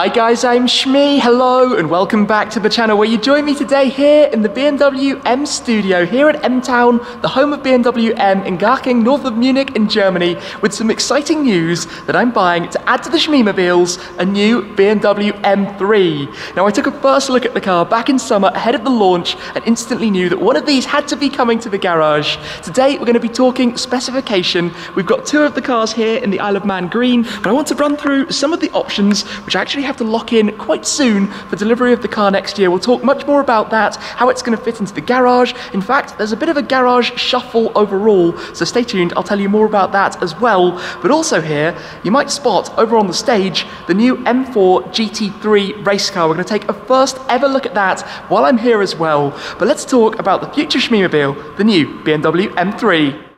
Hi guys, I'm Shmee, hello and welcome back to the channel where you join me today here in the BMW M studio here at M Town, the home of BMW M in Garching, north of Munich in Germany with some exciting news that I'm buying to add to the Shmeemobiles, a new BMW M3. Now I took a first look at the car back in summer ahead of the launch and instantly knew that one of these had to be coming to the garage. Today we're going to be talking specification. We've got two of the cars here in the Isle of Man green, but I want to run through some of the options which actually have to lock in quite soon for delivery of the car next year. We'll talk much more about that, how it's going to fit into the garage. In fact, there's a bit of a garage shuffle overall, so stay tuned. I'll tell you more about that as well. But also here, you might spot over on the stage the new M4 GT3 race car. We're going to take a first ever look at that while I'm here as well. But let's talk about the future Shmeemobile, the new BMW M3.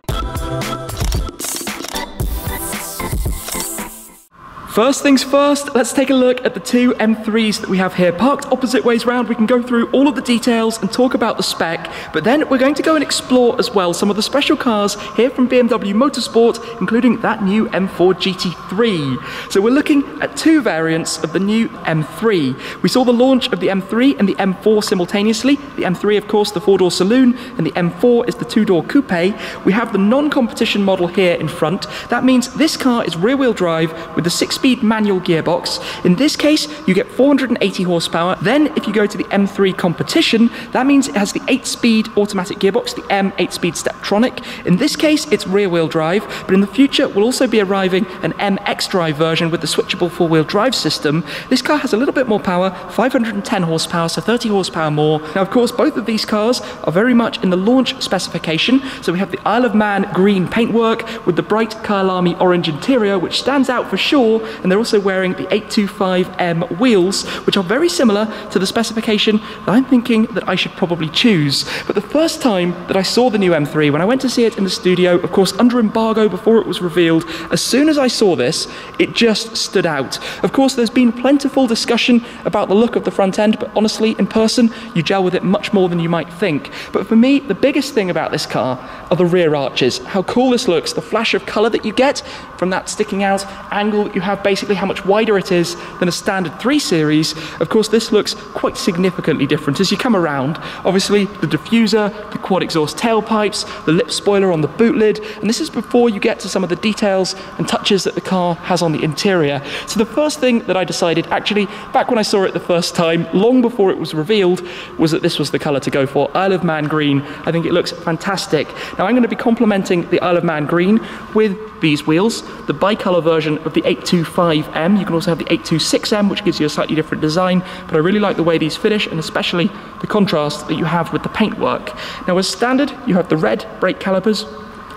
First things first, let's take a look at the two M3s that we have here. Parked opposite ways round, we can go through all of the details and talk about the spec, but then we're going to go and explore as well some of the special cars here from BMW Motorsport, including that new M4 GT3. So we're looking at two variants of the new M3. We saw the launch of the M3 and the M4 simultaneously. The M3, of course, the four-door saloon, and the M4 is the two-door coupe. We have the non-competition model here in front. That means this car is rear-wheel drive with the six speed manual gearbox. In this case, you get 480 horsepower. Then, if you go to the M3 competition, that means it has the 8 speed automatic gearbox, the M 8 speed Steptronic. In this case, it's rear wheel drive, but in the future, we'll also be arriving an M xDrive version with the switchable four wheel drive system. This car has a little bit more power, 510 horsepower, so 30 horsepower more. Now, of course, both of these cars are very much in the launch specification. So we have the Isle of Man green paintwork with the bright Kyalami orange interior, which stands out for sure and they're also wearing the 825M wheels, which are very similar to the specification that I'm thinking that I should probably choose. But the first time that I saw the new M3, when I went to see it in the studio, of course under embargo before it was revealed, as soon as I saw this, it just stood out. Of course, there's been plentiful discussion about the look of the front end, but honestly, in person, you gel with it much more than you might think. But for me, the biggest thing about this car are the rear arches. How cool this looks, the flash of colour that you get from that sticking out angle that you have basically how much wider it is than a standard 3 Series. Of course, this looks quite significantly different as you come around. Obviously, the diffuser, the quad exhaust tailpipes, the lip spoiler on the boot lid, and this is before you get to some of the details and touches that the car has on the interior. So the first thing that I decided, actually, back when I saw it the first time, long before it was revealed, was that this was the colour to go for, Isle of Man green. I think it looks fantastic. Now I'm going to be complementing the Isle of Man green with these wheels, the bicolour version of the 825 825M. You can also have the 826M, which gives you a slightly different design, but I really like the way these finish, and especially the contrast that you have with the paintwork. Now, as standard, you have the red brake calipers,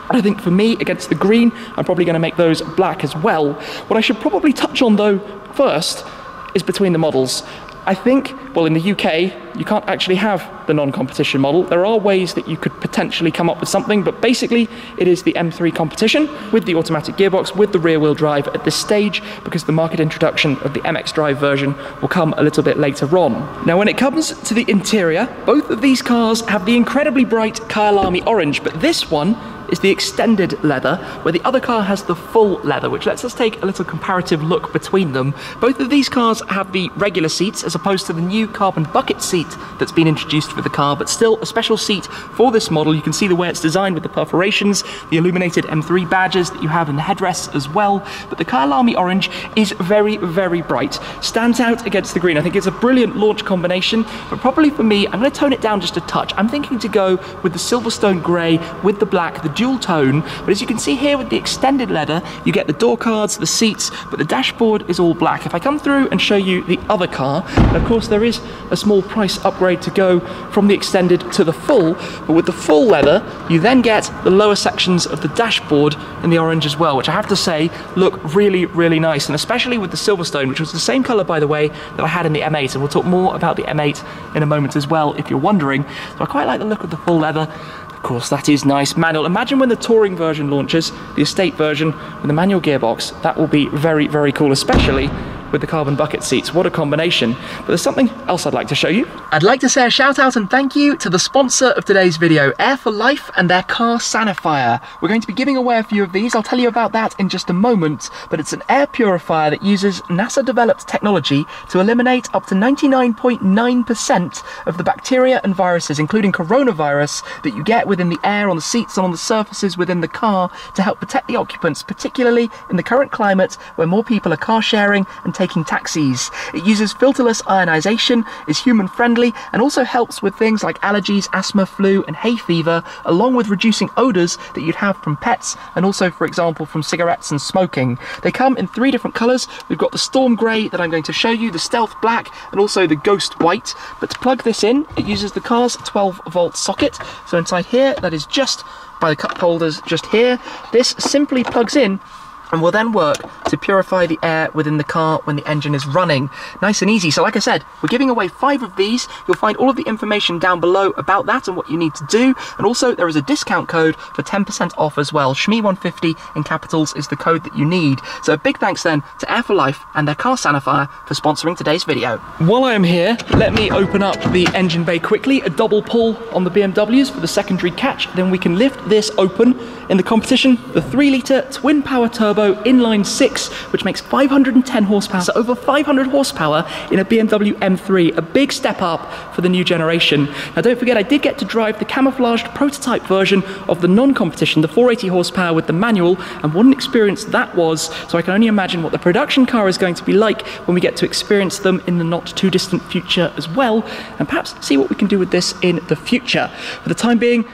I think for me, against the green, I'm probably going to make those black as well. What I should probably touch on, though, first, is between the models. I think, well, in the UK, you can't actually have the non-competition model. There are ways that you could potentially come up with something, but basically it is the M3 competition with the automatic gearbox, with the rear-wheel drive at this stage, because the market introduction of the M xDrive version will come a little bit later on. Now, when it comes to the interior, both of these cars have the incredibly bright Kyalami orange, but this one is the extended leather, where the other car has the full leather, which lets us take a little comparative look between them. Both of these cars have the regular seats as opposed to the new carbon bucket seat that's been introduced for the car, but still a special seat for this model. You can see the way it's designed with the perforations, the illuminated M3 badges that you have in the headrests as well. But the Kyalami orange is very, very bright. Stands out against the green. I think it's a brilliant launch combination, but probably for me, I'm going to tone it down just a touch. I'm thinking to go with the Silverstone grey with the black, the dual tone, but as you can see here with the extended leather, you get the door cards, the seats, but the dashboard is all black. If I come through and show you the other car, of course there is a small price upgrade to go from the extended to the full, but with the full leather, you then get the lower sections of the dashboard in the orange as well, which I have to say look really, really nice, and especially with the Silverstone, which was the same color, by the way, that I had in the M8, and we'll talk more about the M8 in a moment as well, if you're wondering. So I quite like the look of the full leather, Of course, that is nice. Manual. Imagine when the touring version launches, the estate version with the manual gearbox. That will be very, very cool, especially with the carbon bucket seats. What a combination. But there's something else I'd like to show you. I'd like to say a shout out and thank you to the sponsor of today's video, Air for Life and their car Sanifier. We're going to be giving away a few of these, I'll tell you about that in just a moment, but it's an air purifier that uses NASA developed technology to eliminate up to 99.9% of the bacteria and viruses, including coronavirus, that you get within the air, on the seats and on the surfaces within the car to help protect the occupants, particularly in the current climate where more people are car sharing and taking taxis. It uses filterless ionization, is human friendly friendly and also helps with things like allergies, asthma, flu, and hay fever, along with reducing odours that you'd have from pets and also, for example, from cigarettes and smoking. They come in three different colours. We've got the Storm Grey that I'm going to show you, the Stealth Black, and also the Ghost White. But to plug this in, it uses the car's 12 volt socket. So inside here, that is just by the cup holders just here. This simply plugs in and will then work to purify the air within the car when the engine is running. Nice and easy. So like I said, we're giving away five of these. You'll find all of the information down below about that and what you need to do. And also there is a discount code for 10% off as well. SHMEE150 in capitals is the code that you need. So a big thanks then to Air for Life and their car Sanifier for sponsoring today's video. While I am here, let me open up the engine bay quickly. A double pull on the BMWs for the secondary catch. Then we can lift this open. In the competition, the 3 litre twin power turbo turbo inline six, which makes 510 horsepower, so over 500 horsepower in a BMW M3, a big step up for the new generation. Now don't forget, I did get to drive the camouflaged prototype version of the non-competition, the 480 horsepower with the manual, and what an experience that was, so I can only imagine what the production car is going to be like when we get to experience them in the not too distant future as well, and perhaps see what we can do with this in the future. For the time being,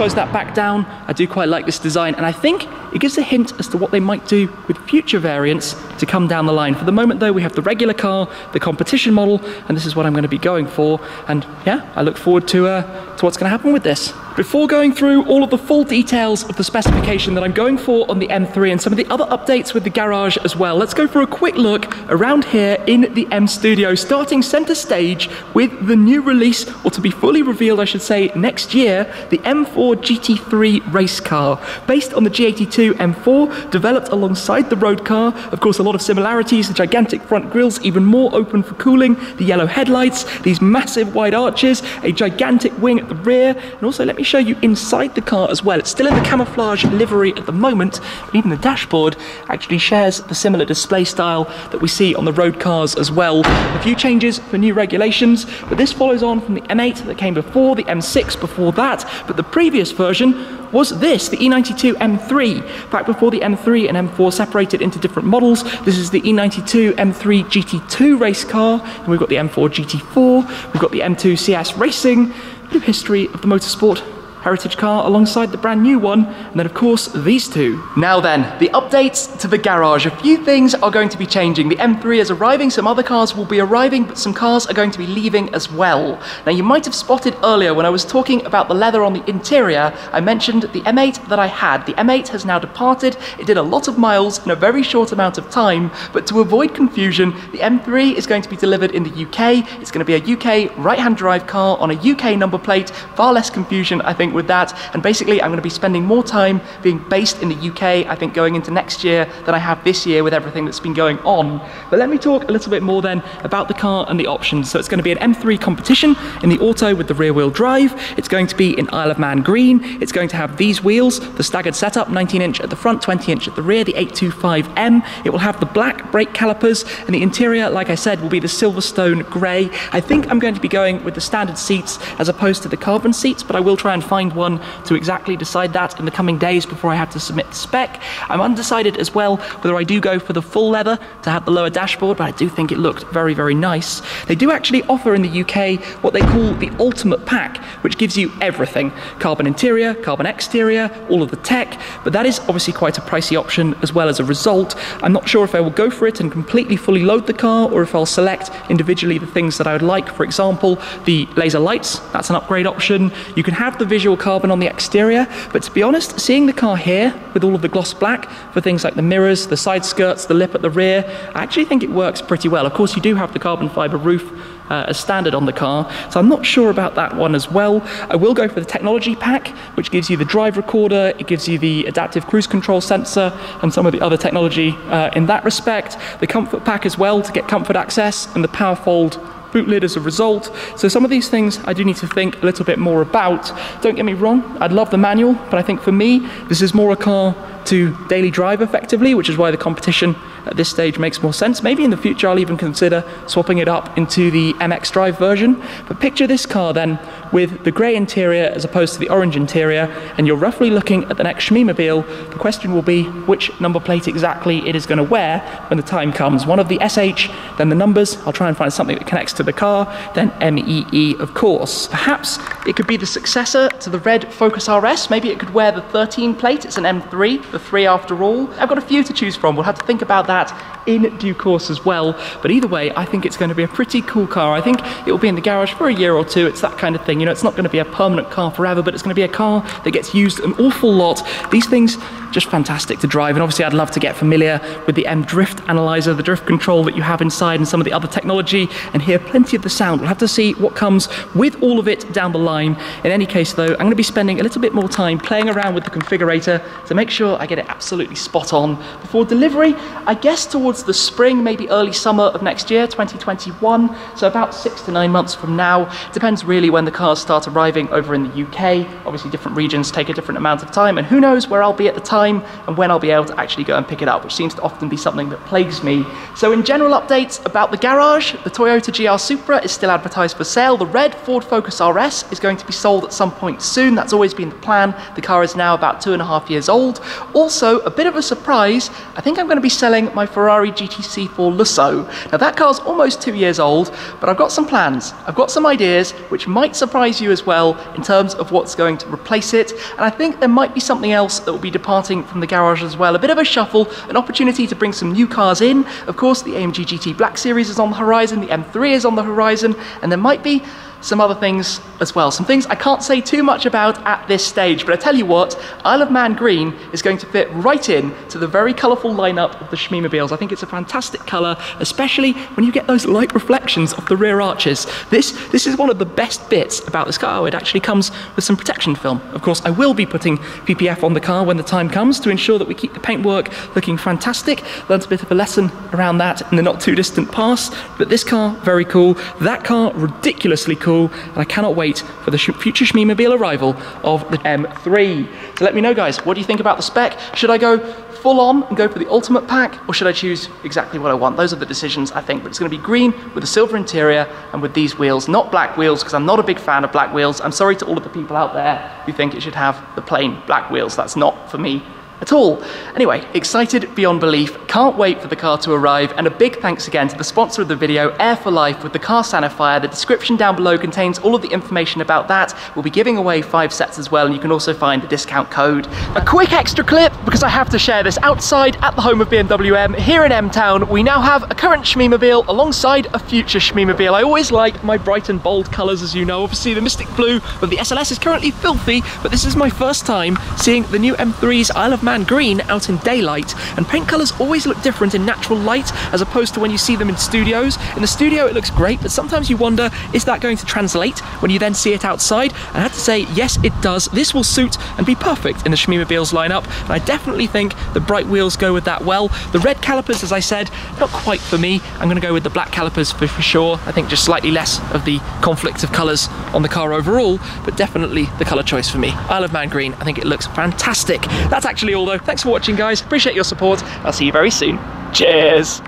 close that back down. I do quite like this design, and I think it gives a hint as to what they might with future variants to come down the line. For the moment though, we have the regular car, the competition model, and this is what I'm going to be going for. And yeah, I look forward to, uh, to what's going to happen with this. Before going through all of the full details of the specification that I'm going for on the M3 and some of the other updates with the garage as well, let's go for a quick look around here in the M Studio, starting center stage with the new release, or to be fully revealed, I should say, next year, the M4 GT3 race car. Based on the G82 M4, developed alongside the road car, of course, a lot of similarities, the gigantic front grills, even more open for cooling, the yellow headlights, these massive wide arches, a gigantic wing at the rear, and also let me show you inside the car as well. It's still in the camouflage livery at the moment, but even the dashboard actually shares the similar display style that we see on the road cars as well. A few changes for new regulations, but this follows on from the M8 that came before, the M6 before that, but the previous version was this, the E92 M3. Back before the M3 and M4 separated into different models, this is the E92 M3 GT2 race car, and we've got the M4 GT4, we've got the M2 CS Racing, history of the motorsport heritage car alongside the brand new one, and then of course these two. Now then, the updates to the garage. A few things are going to be changing. The M3 is arriving, some other cars will be arriving, but some cars are going to be leaving as well. Now you might have spotted earlier when I was talking about the leather on the interior, I mentioned the M8 that I had. The M8 has now departed, it did a lot of miles in a very short amount of time, but to avoid confusion, the M3 is going to be delivered in the UK. It's going to be a UK right-hand drive car on a UK number plate, far less confusion I think with that. And basically, I'm going to be spending more time being based in the UK, I think, going into next year than I have this year with everything that's been going on. But let me talk a little bit more then about the car and the options. So it's going to be an M3 competition in the auto with the rear wheel drive. It's going to be in Isle of Man green. It's going to have these wheels, the staggered setup, 19 inch at the front, 20 inch at the rear, the 825M. It will have the black brake calipers, and the interior, like I said, will be the Silverstone grey. I think I'm going to be going with the standard seats as opposed to the carbon seats, but I will try and find find one to exactly decide that in the coming days before I have to submit the spec. I'm undecided as well whether I do go for the full leather to have the lower dashboard, but I do think it looked very, very nice. They do actually offer in the UK what they call the Ultimate Pack, which gives you everything. Carbon interior, carbon exterior, all of the tech, but that is obviously quite a pricey option as well as a result. I'm not sure if I will go for it and completely fully load the car or if I'll select individually the things that I would like. For example, the laser lights, that's an upgrade option. You can have the visual carbon on the exterior, but to be honest, seeing the car here with all of the gloss black for things like the mirrors, the side skirts, the lip at the rear, I actually think it works pretty well. Of course, you do have the carbon fiber roof uh, as standard on the car, so I'm not sure about that one as well. I will go for the technology pack, which gives you the drive recorder, it gives you the adaptive cruise control sensor, and some of the other technology uh, in that respect. The comfort pack as well to get comfort access, and the power fold boot lid as a result. So some of these things I do need to think a little bit more about. Don't get me wrong, I'd love the manual, but I think for me, this is more a car to daily drive effectively, which is why the competition at this stage makes more sense. Maybe in the future I'll even consider swapping it up into the M xDrive version. But picture this car then with the grey interior as opposed to the orange interior, and you're roughly looking at the next Shmeemobile. The question will be which number plate exactly it is going to wear when the time comes. One of the SH, then the numbers. I'll try and find something that connects to the car, then MEE, of course. Perhaps it could be the successor to the red Focus RS. Maybe it could wear the 13 plate. It's an M3, the 3 after all. I've got a few to choose from. We'll have to think about that in due course as well. But either way, I think it's going to be a pretty cool car. I think it will be in the garage for a year or two. It's that kind of thing. You know, it's not going to be a permanent car forever, but it's going to be a car that gets used an awful lot. These things just fantastic to drive. And obviously, I'd love to get familiar with the M Drift Analyzer, the drift control that you have inside, and some of the other technology, and hear plenty of the sound. We'll have to see what comes with all of it down the line. In any case, though, I'm going to be spending a little bit more time playing around with the configurator to make sure I get it absolutely spot on before delivery. I guess towards the spring, maybe early summer of next year, 2021. So about six to nine months from now. Depends really when the cars start arriving over in the UK. Obviously, different regions take a different amount of time, and who knows where I'll be at the time and when I'll be able to actually go and pick it up, which seems to often be something that plagues me. So in general updates about the garage, the Toyota GR Supra is still advertised for sale. The red Ford Focus RS is going to be sold at some point soon. That's always been the plan. The car is now about two and a half years old. Also, a bit of a surprise, I think I'm going to be selling my Ferrari GTC4 Lusso. Now that car's almost two years old, but I've got some plans. I've got some ideas which might surprise you as well in terms of what's going to replace it. And I think there might be something else that will be departing from the garage as well. A bit of a shuffle, an opportunity to bring some new cars in. Of course, the AMG GT Black Series is on the horizon, the M3 is on the horizon, and there might be some other things as well. Some things I can't say too much about at this stage, but I tell you what, Isle of Man Green is going to fit right in to the very colourful lineup of the Shmeemobiles. I think it's a fantastic colour, especially when you get those light reflections off the rear arches. This, this is one of the best bits about this car. It actually comes with some protection film. Of course, I will be putting PPF on the car when the time comes to ensure that we keep the paintwork looking fantastic. Learned a bit of a lesson around that in the not too distant past, but this car, very cool. That car, ridiculously cool cool, and I cannot wait for the future Shmeemobile arrival of the M3. So let me know, guys, what do you think about the spec? Should I go full on and go for the ultimate pack, or should I choose exactly what I want? Those are the decisions, I think, but it's going to be green with a silver interior and with these wheels, not black wheels, because I'm not a big fan of black wheels. I'm sorry to all of the people out there who think it should have the plain black wheels. That's not for me at all. Anyway, excited beyond belief, can't wait for the car to arrive, and a big thanks again to the sponsor of the video, Air for Life with the car sanifier. The description down below contains all of the information about that. We'll be giving away five sets as well, and you can also find the discount code. A quick extra clip, because I have to share this. Outside at the home of BMW M, here in M-Town, we now have a current Shmeemobile alongside a future Shmeemobile. I always like my bright and bold colours, as you know. Obviously, the Mystic Blue, but the SLS is currently filthy, but this is my first time seeing the new M3's Isle of Man Man Green out in daylight, and paint colours always look different in natural light as opposed to when you see them in studios. In the studio it looks great, but sometimes you wonder, is that going to translate when you then see it outside? And I have to say, yes it does. This will suit and be perfect in the Shmeemobiles lineup, and I definitely think the bright wheels go with that well. The red calipers, as I said, not quite for me. I'm going to go with the black calipers for, for sure. I think just slightly less of the conflict of colours on the car overall, but definitely the colour choice for me. Isle of Man Green, I think it looks fantastic. That's actually all Thanks for watching guys, appreciate your support. I'll see you very soon. Cheers!